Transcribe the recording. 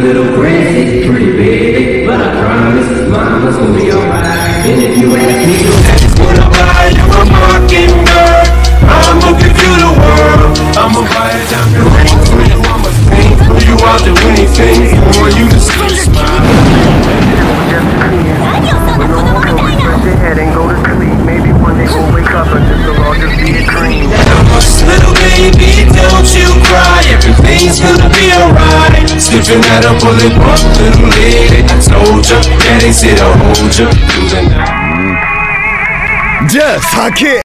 little grass pretty big, but I promise mama's gonna be alright. And if you ask me, I just wanna buy you a mockingbird. I'ma give you the world. I'ma buy it down the rain for you. I'ma think for you. Do anything for you to see you smile. Head and go to sleep. Maybe one day we'll wake up and this will all just be a dream. Now, little baby everything's gonna be alright. Slipping at a bulletproof little lady. I told ya, daddy said I'll hold ya. Just, I can't.